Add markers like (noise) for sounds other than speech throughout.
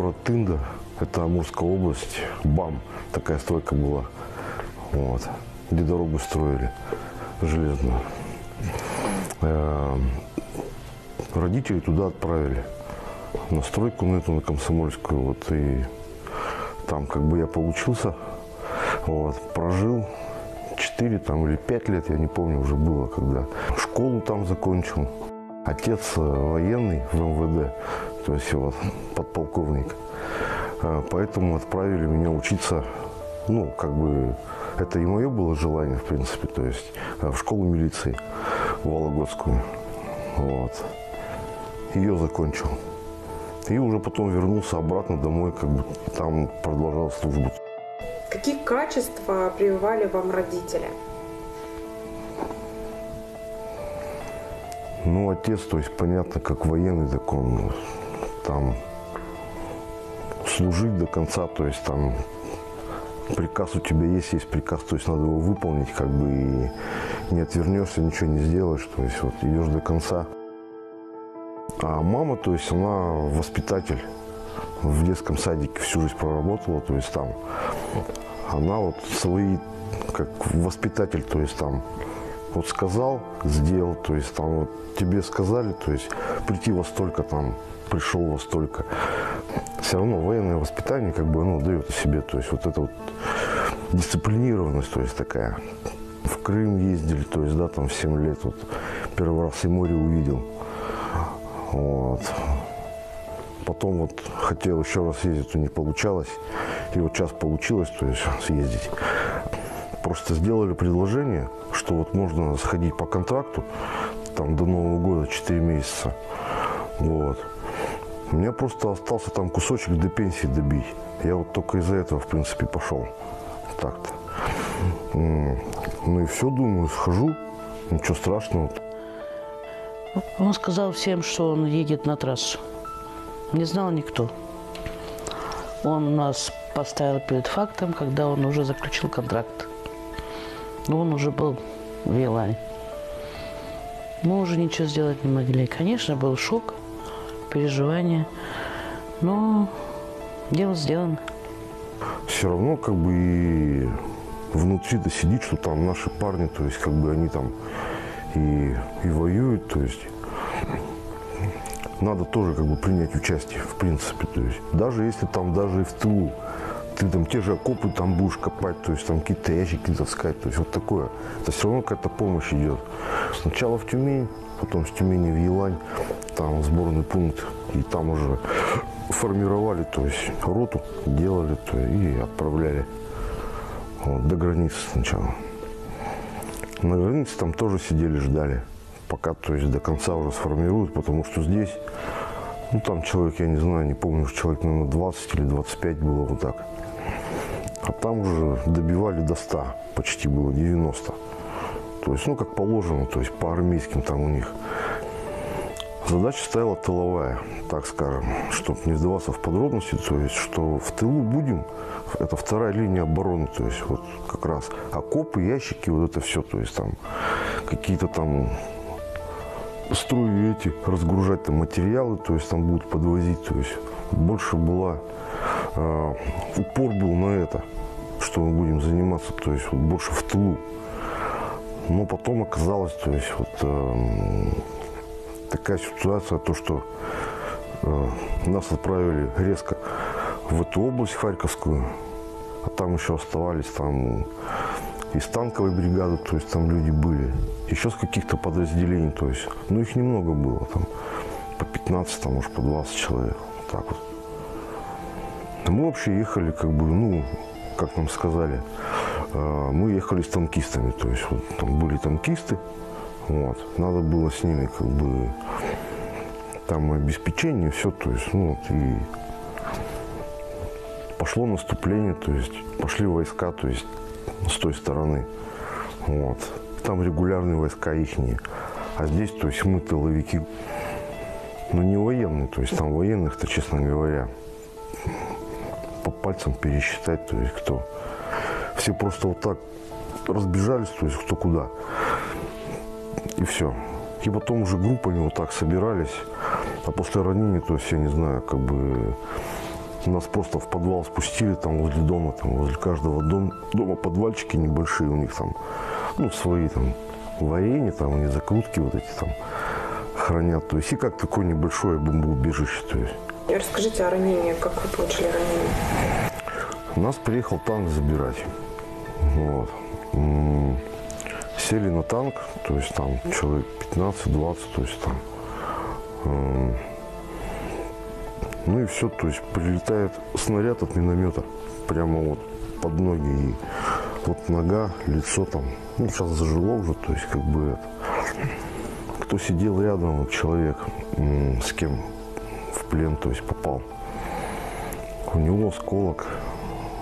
город Тында, это Амурская область, БАМ, такая стройка была, вот, где дорогу строили железную. Э, Родители туда отправили, на стройку на эту, на Комсомольскую, вот, и там как бы я получился, вот, прожил 4 там, или 5 лет, я не помню, уже было, когда школу там закончил. Отец э, военный в МВД, то есть вот подполковник. Э, Поэтому отправили меня учиться, ну, как бы, это и мое было желание, в принципе, то есть э, в школу милиции Вологодскую. Вот. Ее закончил. И уже потом вернулся обратно домой, как бы там продолжал службу. Какие качества прививали вам родители? Ну, отец, то есть, понятно, как военный, так он ну, там служить до конца, то есть там приказ у тебя есть, есть приказ, то есть надо его выполнить, как бы и не отвернешься, ничего не сделаешь, то есть вот идешь до конца. А мама, то есть она воспитатель в детском садике всю жизнь проработала, то есть там она вот свои, как воспитатель, то есть там вот сказал, сделал, то есть там вот тебе сказали, то есть прийти во столько там, пришел во столько. Все равно военное воспитание как бы оно дает о себе, то есть вот это вот дисциплинированность, то есть такая. В Крым ездили, то есть, да, там в 7 лет, вот первый раз и море увидел. Вот. Потом вот хотел еще раз ездить, но не получалось. И вот сейчас получилось, то есть съездить. Просто сделали предложение, что вот можно сходить по контракту, там до Нового года 4 месяца. Вот. У меня просто остался там кусочек до пенсии добить. Я вот только из-за этого, в принципе, пошел. Так-то. Ну и все, думаю, схожу. Ничего страшного. Он сказал всем, что он едет на трассу. Не знал никто. Он нас поставил перед фактом, когда он уже заключил контракт. Но он уже был в Елане. Мы уже ничего сделать не могли. Конечно, был шок, переживания. Но дело сделано. все равно как бы и внутри-то сидит, что там наши парни, то есть как бы они там и, и воюют, то есть надо тоже как бы принять участие, в принципе, то есть даже если там даже и в тылу, ты там те же окопы там будешь копать, то есть там какие-то ящики таскать, то есть вот такое. Это все равно какая-то помощь идет. Сначала в Тюмень, потом с Тюмени в Елань, там сборный пункт, и там уже формировали, то есть роту делали то, и отправляли вот, до границы сначала. На границе там тоже сидели, ждали, пока то есть до конца уже сформируют, потому что здесь, ну там человек, я не знаю, не помню, человек, наверное, 20 или 25 было вот так. А там уже добивали до 100, почти было 90. То есть, ну, как положено, то есть по армейским там у них. Задача стояла тыловая, так скажем, чтобы не вдаваться в подробности, то есть, что в тылу будем, это вторая линия обороны, то есть, вот как раз окопы, ящики, вот это все, то есть, там, какие-то там струи эти, разгружать там материалы, то есть, там будут подвозить, то есть, больше была, э, упор был на это, что мы будем заниматься, то есть, вот больше в тылу. Но потом оказалось, то есть, вот, эм, такая ситуация, то, что э, нас отправили резко в эту область Харьковскую, а там еще оставались там из танковой бригады, то есть там люди были, еще с каких-то подразделений, то есть, ну их немного было, там по 15, там, может, по 20 человек, так вот. Мы вообще ехали, как бы, ну, как нам сказали, э, мы ехали с танкистами, то есть вот там были танкисты, вот, надо было с ними как бы там обеспечение, все, то есть, ну, вот, и пошло наступление, то есть пошли войска, то есть с той стороны, вот, там регулярные войска ихние, а здесь, то есть мы тыловики, но не военные, то есть там военных-то, честно говоря, по пальцам пересчитать, то есть кто. Все просто вот так разбежались, то есть кто куда. И все. И потом уже группами вот так собирались. А после ранения, то есть, я не знаю, как бы Нас просто в подвал спустили, там возле дома, там возле каждого дом, дома подвальчики небольшие у них там, ну, свои там варенье, там, они закрутки вот эти там хранят. То есть и как такое небольшое бомбоубежище. То есть. Расскажите о ранении, как вы получили ранение? Нас приехал танк забирать. Вот. Сели на танк, то есть там человек 15-20, то есть там. м, Ну и все, то есть прилетает снаряд от миномета прямо вот под ноги. И вот нога, лицо там, ну сейчас зажило уже, то есть как бы это. Кто сидел рядом, человек, с кем в плен, то есть попал. У него осколок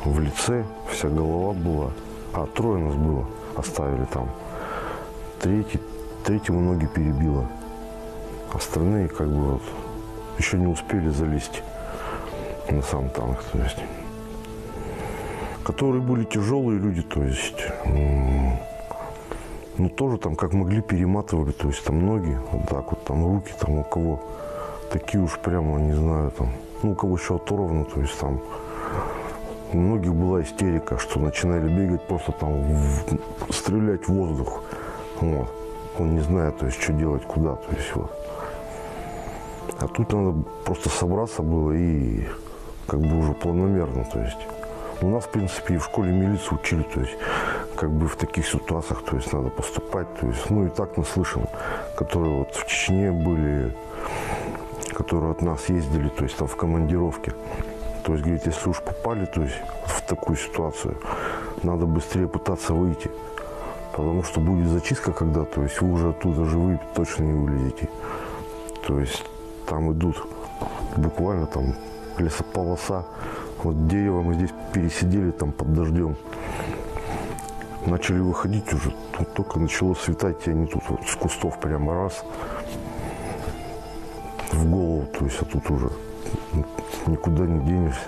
в лице, вся голова была. А, трое нас было, оставили там. Третий, третьему ноги перебило. Остальные как бы вот еще не успели залезть на сам танк, то есть. Которые были тяжелые люди, то есть. Ну, тоже там как могли перематывали, то есть там ноги, вот так вот, там руки, там у кого такие уж прямо, не знаю, там, ну, у кого еще оторвано, то есть там у многих была истерика, что начинали бегать просто там, в- стрелять в воздух. Вот. Он не знает, то есть, что делать, куда, то есть, вот. А тут надо просто собраться было и как бы уже планомерно, то есть. У нас, в принципе, и в школе милицию учили, то есть, как бы в таких ситуациях, то есть, надо поступать, то есть, ну, и так наслышан, которые вот в Чечне были, которые от нас ездили, то есть, там, в командировке. То есть, говорит, если уж попали, то есть, в такую ситуацию, надо быстрее пытаться выйти. Потому что будет зачистка когда, то есть, вы уже оттуда живые точно не вылезете. То есть, там идут буквально там лесополоса. Вот дерево мы здесь пересидели там под дождем. Начали выходить уже, тут только начало светать, и они тут вот с кустов прямо раз в голову, то есть, а тут уже никуда не денешься.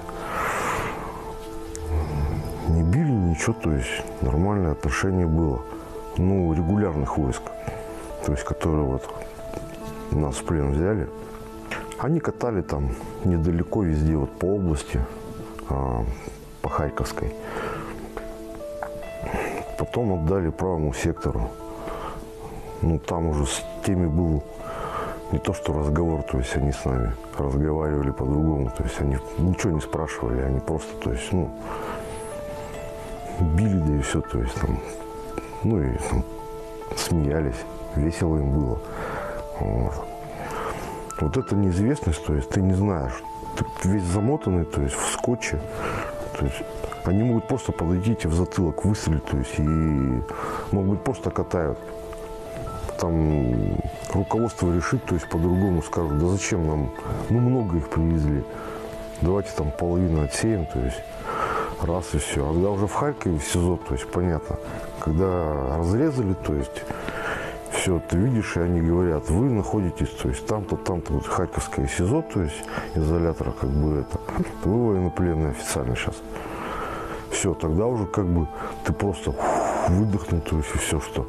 Не били, ничего, то есть нормальное отношение было. Ну, регулярных войск, то есть, которые вот нас в плен взяли. Они катали там недалеко везде, вот по области, а, по Харьковской. Потом отдали правому сектору. Ну, там уже с теми был не то, что разговор, то есть они с нами разговаривали по-другому, то есть они ничего не спрашивали, они просто, то есть, ну, били, да и все, то есть там, ну и там, смеялись, весело им было. Вот. Вот эта неизвестность, то есть ты не знаешь, ты весь замотанный, то есть в скотче, то есть они могут просто подойти тебе в затылок, выстрелить, то есть и, может быть, просто катают. Там руководство решит, то есть по-другому скажут, да зачем нам, ну много их привезли, давайте там половину отсеем, то есть раз и все. А когда уже в Харькове, в СИЗО, то есть понятно, когда разрезали, то есть все, ты видишь, и они говорят, вы находитесь, то есть там-то, там-то, вот Харьковское СИЗО, то есть изолятора, как бы это, вы военнопленный официально сейчас. Все, тогда уже как бы ты просто выдохнул, то есть и все, что.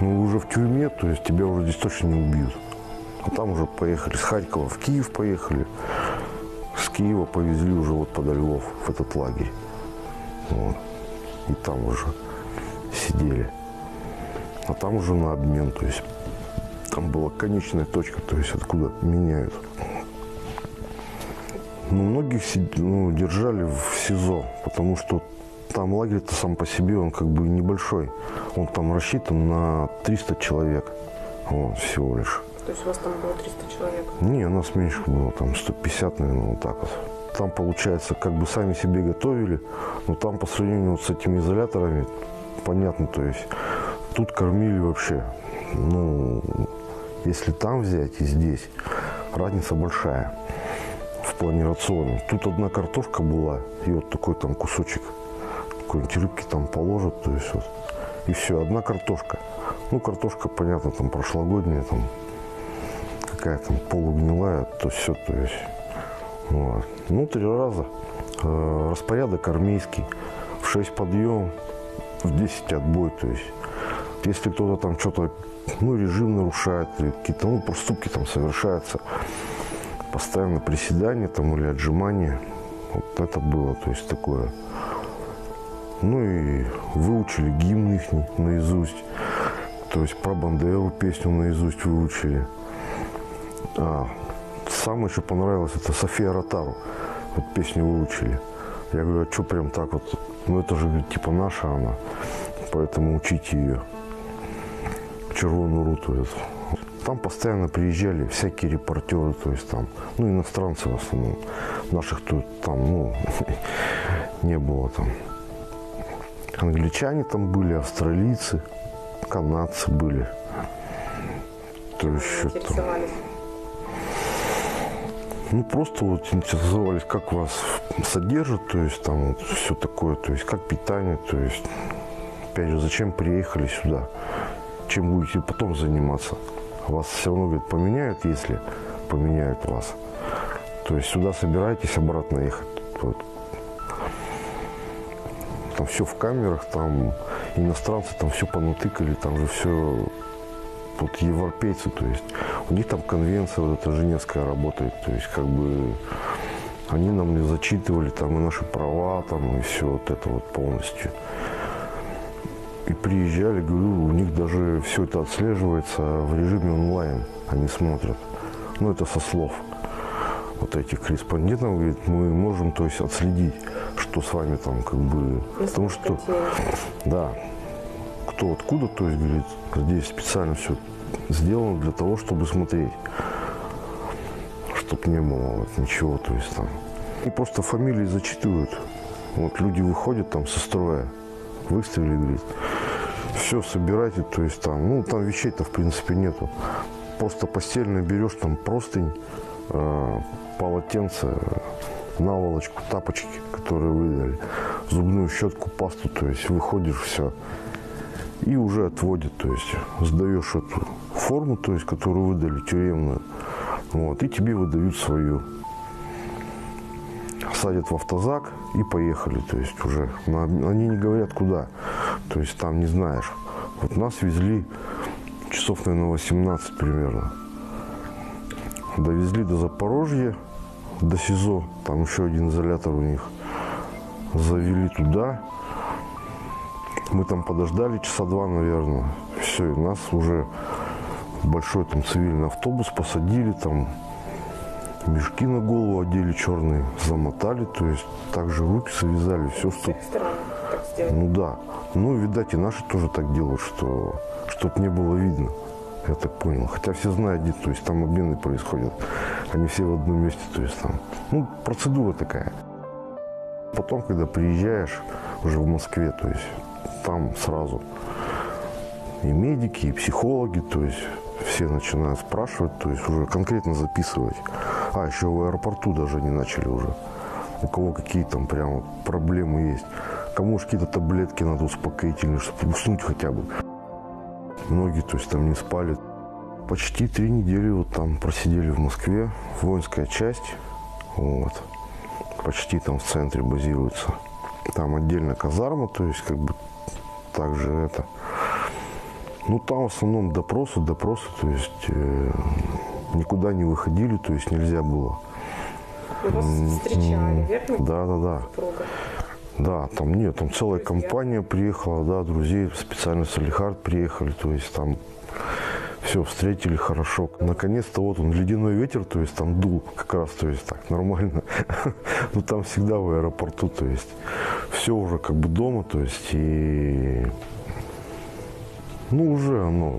Ну, уже в тюрьме, то есть тебя уже здесь точно не убьют. А там уже поехали с Харькова в Киев поехали. С Киева повезли уже вот подо Львов, в этот лагерь. Вот. И там уже сидели. А там уже на обмен, то есть там была конечная точка, то есть откуда меняют. Ну, многих ну, держали в СИЗО, потому что там лагерь-то сам по себе, он как бы небольшой. Он там рассчитан на 300 человек. Вот, всего лишь. То есть у вас там было 300 человек? Не, у нас меньше было, там 150, наверное, вот так вот. Там, получается, как бы сами себе готовили, но там по сравнению вот с этими изоляторами, понятно, то есть тут кормили вообще, ну, если там взять и здесь, разница большая в плане рациона. Тут одна картошка была, и вот такой там кусочек, какой-нибудь рыбки там положат, то есть вот, и все, одна картошка. Ну, картошка, понятно, там прошлогодняя, там какая там полугнилая, то все, то есть. Вот. Ну, три раза. Э, распорядок армейский. В 6 подъем, в 10 отбой, то есть. Если кто-то там что-то, ну, режим нарушает, или какие-то, ну, проступки там совершаются, постоянно приседания там или отжимания, Вот это было, то есть такое. Ну и выучили гимн их наизусть. То есть про Бандеру песню наизусть выучили. А, самое еще понравилось, это София Ротару. Вот песню выучили. Я говорю, а что прям так вот? Ну это же, типа наша она. Поэтому учите ее. Червоную руту эту. Там постоянно приезжали всякие репортеры, то есть там, ну, иностранцы в основном. Наших тут там, ну, (laughs) не было там. Англичане там были, австралийцы, канадцы были. То есть что-то. Ну, просто вот интересовались, как вас содержат, то есть там вот все такое, то есть как питание, то есть, опять же, зачем приехали сюда, чем будете потом заниматься. Вас все равно, говорит, поменяют, если поменяют вас. То есть сюда собираетесь обратно ехать. Вот. Там все в камерах, там иностранцы там все понатыкали, там же все вот европейцы, то есть у них там конвенция вот эта Женевская работает, то есть как бы они нам не зачитывали там и наши права там и все вот это вот полностью. И приезжали, говорю, у них даже все это отслеживается в режиме онлайн, они смотрят. Ну это со слов вот этих корреспондентов, говорит, мы можем то есть отследить, что с вами там как бы, потому что (laughs) да, кто откуда, то есть, говорит, здесь специально все сделано для того, чтобы смотреть, чтобы не было вот ничего, то есть там. И просто фамилии зачитывают. Вот люди выходят там со строя, выставили, говорит, все собирайте, то есть там, ну там вещей-то в принципе нету. Просто постельное берешь, там простынь, э, полотенце, наволочку, тапочки, которые выдали, зубную щетку, пасту, то есть выходишь, все. И уже отводят, то есть сдаешь эту форму, то есть, которую выдали, тюремную, вот, и тебе выдают свою. Садят в автозак и поехали, то есть уже. Они не говорят куда, то есть там не знаешь. Вот нас везли часов, наверное, 18 примерно. Довезли до Запорожья, до СИЗО, там еще один изолятор у них. Завели туда. Мы там подождали часа два, наверное. Все, и нас уже большой там цивильный автобус посадили, там мешки на голову одели черные, замотали, то есть также руки завязали, все, что... Ну да. Ну, видать, и наши тоже так делают, что чтобы не было видно. Я так понял. Хотя все знают, где, то есть там обмены происходят. Они все в одном месте, то есть там. Ну, процедура такая. Потом, когда приезжаешь уже в Москве, то есть там сразу и медики, и психологи, то есть все начинают спрашивать, то есть уже конкретно записывать. А, еще в аэропорту даже они начали уже. У кого какие там прям вот проблемы есть. Кому же какие-то таблетки надо успокоительные, чтобы уснуть хотя бы. Многие, то есть там не спали. Почти три недели вот там просидели в Москве, воинская часть, вот. Почти там в центре базируется. Там отдельно казарма, то есть как бы также это. Ну там в основном допросы, допросы, то есть э, никуда не выходили, то есть нельзя было. И Вас встречали, верно? Да, да, да. Супруга. Да, там нет, там целая Друзья. компания приехала, да, друзей специально с Алихард приехали, то есть там все встретили хорошо. Наконец-то вот он, ледяной ветер, то есть там дул как раз, то есть так, нормально. (laughs) Ну там всегда в аэропорту, то есть все уже как бы дома, то есть и ну уже оно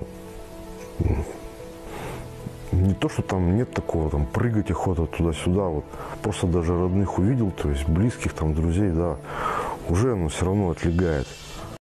не то, что там нет такого, там прыгать охота туда-сюда, вот просто даже родных увидел, то есть близких там, друзей, да, уже оно все равно отлегает.